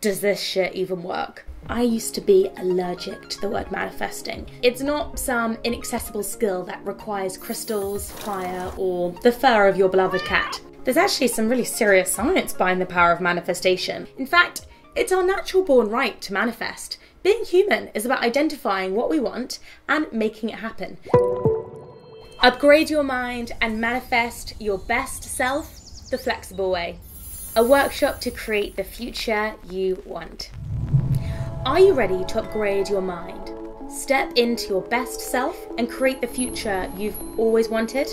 does this shit even work? I used to be allergic to the word manifesting. It's not some inaccessible skill that requires crystals, fire, or the fur of your beloved cat. There's actually some really serious science behind the power of manifestation. In fact, it's our natural born right to manifest. Being human is about identifying what we want and making it happen. Upgrade your mind and manifest your best self the flexible way. A workshop to create the future you want. Are you ready to upgrade your mind? Step into your best self and create the future you've always wanted?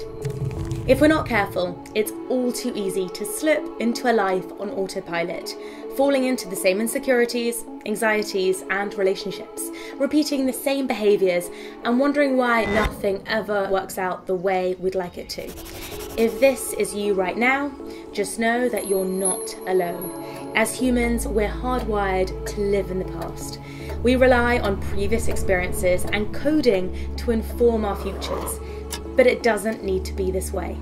If we're not careful, it's all too easy to slip into a life on autopilot, falling into the same insecurities, anxieties, and relationships, repeating the same behaviours, and wondering why nothing ever works out the way we'd like it to. If this is you right now, just know that you're not alone. As humans, we're hardwired to live in the past. We rely on previous experiences and coding to inform our futures but it doesn't need to be this way.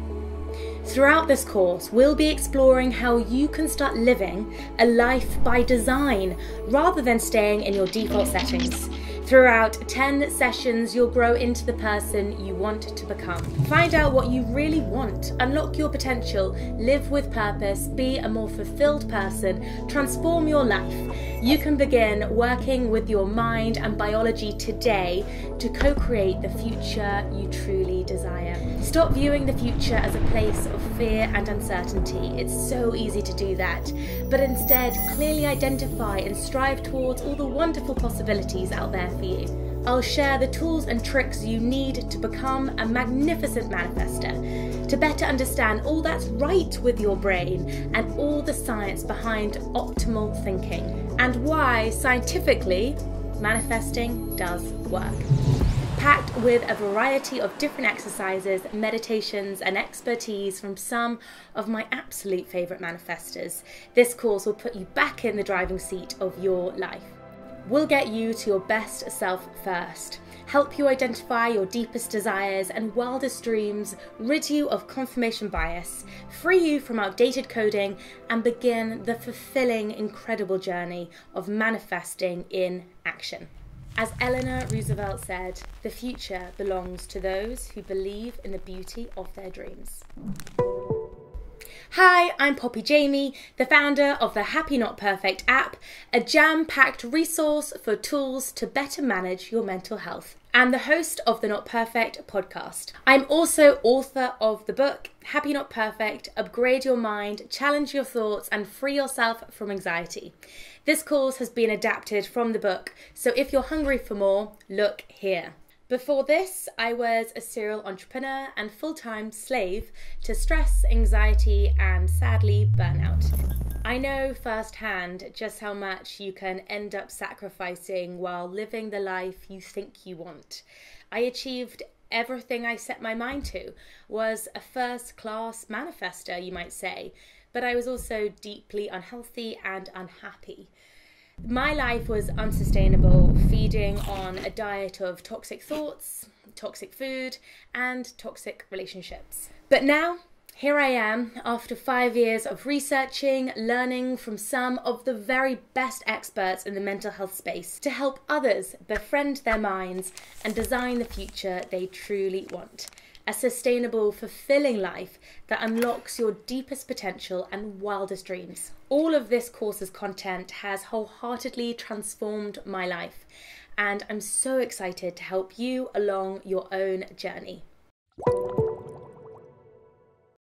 Throughout this course, we'll be exploring how you can start living a life by design rather than staying in your default settings. Throughout 10 sessions, you'll grow into the person you want to become. Find out what you really want, unlock your potential, live with purpose, be a more fulfilled person, transform your life. You can begin working with your mind and biology today to co create the future you truly desire. Stop viewing the future as a place of fear and uncertainty. It's so easy to do that. But instead, clearly identify and strive towards all the wonderful possibilities out there for you. I'll share the tools and tricks you need to become a magnificent manifester, to better understand all that's right with your brain and all the science behind optimal thinking, and why scientifically manifesting does work packed with a variety of different exercises, meditations, and expertise from some of my absolute favourite manifestors. This course will put you back in the driving seat of your life. We'll get you to your best self first, help you identify your deepest desires and wildest dreams, rid you of confirmation bias, free you from outdated coding, and begin the fulfilling, incredible journey of manifesting in action. As Eleanor Roosevelt said, the future belongs to those who believe in the beauty of their dreams. Hi, I'm Poppy Jamie, the founder of the Happy Not Perfect app, a jam packed resource for tools to better manage your mental health, and the host of the Not Perfect podcast. I'm also author of the book Happy Not Perfect Upgrade Your Mind, Challenge Your Thoughts, and Free Yourself from Anxiety. This course has been adapted from the book, so if you're hungry for more, look here. Before this, I was a serial entrepreneur and full time slave to stress, anxiety, and sadly, burnout. I know firsthand just how much you can end up sacrificing while living the life you think you want. I achieved everything I set my mind to, was a first class manifester, you might say, but I was also deeply unhealthy and unhappy. My life was unsustainable, feeding on a diet of toxic thoughts, toxic food, and toxic relationships. But now, here I am, after five years of researching, learning from some of the very best experts in the mental health space to help others befriend their minds and design the future they truly want a sustainable, fulfilling life that unlocks your deepest potential and wildest dreams. All of this course's content has wholeheartedly transformed my life, and I'm so excited to help you along your own journey.